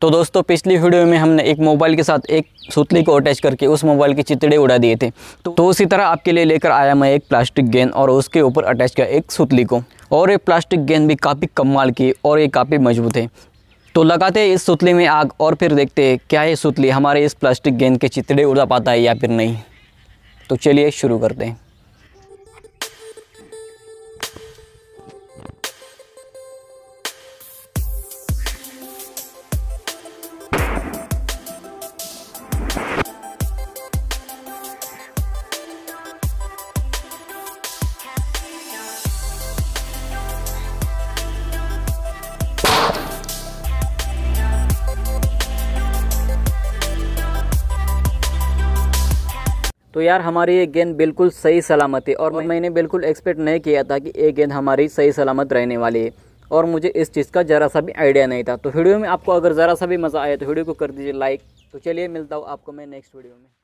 तो दोस्तों पिछली वीडियो में हमने एक मोबाइल के साथ एक सुतली को अटैच करके उस मोबाइल के चितड़े उड़ा दिए थे। तो, तो उसी तरह आपके लिए लेकर आया मैं एक प्लास्टिक गेंद और उसके ऊपर अटैच किया एक सुतली को। और ये प्लास्टिक गेंद भी काफ़ी कमाल की और ये काफ़ी मज़बूत है। तो लगाते हैं इस सुतली में आग और फिर देखते हैं क्या ये सुतली हमारे इस प्लास्टिक गेंद के चितड़े उड़ा पाता है या फिर नहीं। तो चलिए शुरू करते हैं। तो यार हमारी ये गेंद बिल्कुल सही सलामत है और मैंने बिल्कुल एक्सपेक्ट नहीं किया था कि ये गेंद हमारी सही सलामत रहने वाली है। और मुझे इस चीज़ का ज़रा सा भी आइडिया नहीं था। तो वीडियो में आपको अगर ज़रा सा भी मज़ा आया तो वीडियो को कर दीजिए लाइक तो चलिए मिलता हूँ आपको मैं नेक्स्ट वीडियो में।